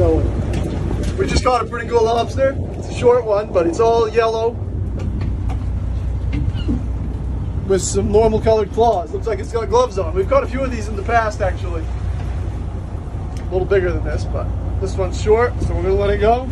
going. We just caught a pretty cool lobster. It's a short one, but it's all yellow with some normal colored claws. Looks like it's got gloves on. We've caught a few of these in the past, actually. A little bigger than this, but this one's short, so we're gonna let it go.